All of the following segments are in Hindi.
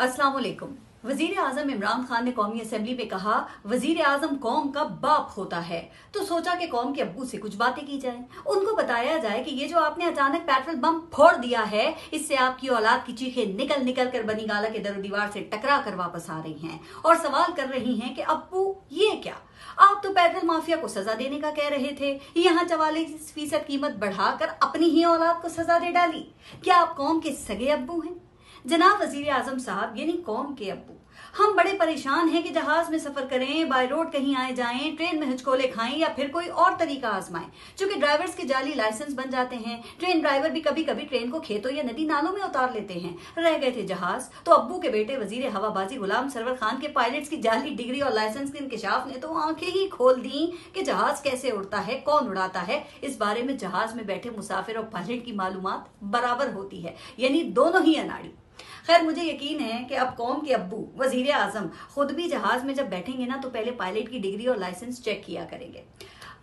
अस्सलाम वालेकुम वज़ीर आज़म इमरान खान ने कौमी असम्बली में कहा वज़ीर आज़म कौम का बाप होता है। तो सोचा कि कौम के अब्बू से कुछ बातें की जाए। उनको बताया जाए कि ये जो आपने अचानक पेट्रोल बम फोड़ दिया है, इससे आपकी औलाद की चीखें निकल निकल कर बनी गाला के दर दीवार से टकरा कर वापस आ रही हैं और सवाल कर रही हैं कि अबू, ये क्या? आप तो पेट्रोल माफिया को सजा देने का कह रहे थे। यहाँ चवालीस फ़ीसद कीमत बढ़ाकर अपनी ही औलाद को सजा दे डाली। क्या आप कौम के सगे अब्बू हैं? जनाब वज़ीर आज़म साहब, यानी कौम के अबू हम बड़े परेशान हैं कि जहाज़ में सफ़र करें, बाय रोड कहीं आए जाएँ, ट्रेन में हिचकोले खाएँ या फिर कोई और तरीका आजमाएँ। क्योंकि ड्राइवर्स के जाली लाइसेंस बन जाते हैं, ट्रेन ड्राइवर भी कभी कभी ट्रेन को खेतों या नदी नालों में उतार लेते हैं। रह गए थे जहाज़ तो अब्बू के बेटे वज़ीर हवाबाजी गुलाम सरवर खान के पायलट्स की जाली डिग्री और लाइसेंस के इंकशाफ ने तो आँखें ही खोल दी कि जहाज़ कैसे उड़ता है, कौन उड़ाता है। इस बारे में जहाज़ में बैठे मुसाफिर और पायलट की मालूम बराबर होती है, यानी दोनों ही अनाड़ी। खैर, मुझे यकीन है कि अब कौम के अब्बू, वज़ीर आज़म, खुद भी जहाज़ में जब बैठेंगे ना तो पहले पायलट की डिग्री और लाइसेंस चेक किया करेंगे।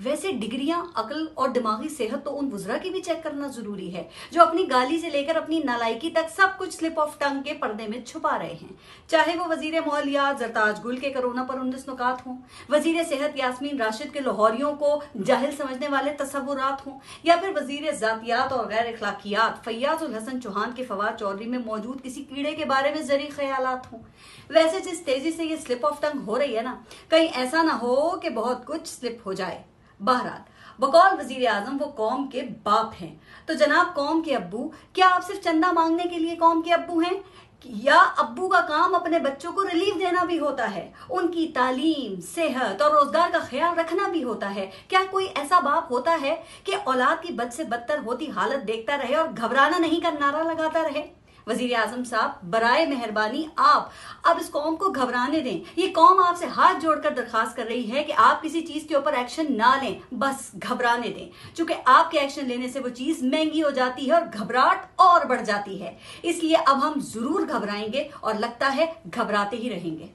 वैसे डिग्रियाँ अकल और दिमागी सेहत तो उन गुजरा की भी चेक करना ज़रूरी है, जो अपनी गाली से लेकर अपनी नालायकी तक सब कुछ स्लिप ऑफ़ टंग के पर्दे में छुपा रहे हैं। चाहे वो वज़ीर मोहलिया जरताज गुल के कोरोना पर उन्नीस नुकात हों, वज़ीर सेहत यासमीन राशिद के लाहौरियों को जाहिल समझने वाले तस्वुरात हों, या फिर वज़ीर जातियात और गैर अखलाकियात फैयाज उल हसन चौहान के फवाद चौधरी में मौजूद किसी कीड़े के बारे में जरी ख्याल हों। वैसे जिस तेज़ी से ये स्लिप ऑफ़ टंग हो रही है ना, कहीं ऐसा ना हो कि बहुत कुछ स्लिप हो जाए। बहरहाल, बकौल वज़ीर आज़म वो कौम के बाप हैं। तो जनाब, कौम के अब्बू, क्या आप सिर्फ़ चंदा मांगने के लिए कौम के अब्बू हैं? या अब्बू का काम अपने बच्चों को रिलीफ देना भी होता है? उनकी तालीम, सेहत और रोज़गार का ख्याल रखना भी होता है। क्या कोई ऐसा बाप होता है कि औलाद की बद से बदतर होती हालत देखता रहे और घबराना नहीं का नारा लगाता रहे? वज़ीर आज़म साहब, बरए मेहरबानी आप, अब इस कौम को घबराने दें। ये कौम आपसे हाथ जोड़कर दरखास्त कर रही है कि आप किसी चीज़ के ऊपर एक्शन ना लें, बस घबराने दें। चूँकि आपके एक्शन लेने से वो चीज़ महँगी हो जाती है और घबराहट और बढ़ जाती है। इसलिए अब हम ज़रूर घबराएँगे और लगता है घबराते ही रहेंगे।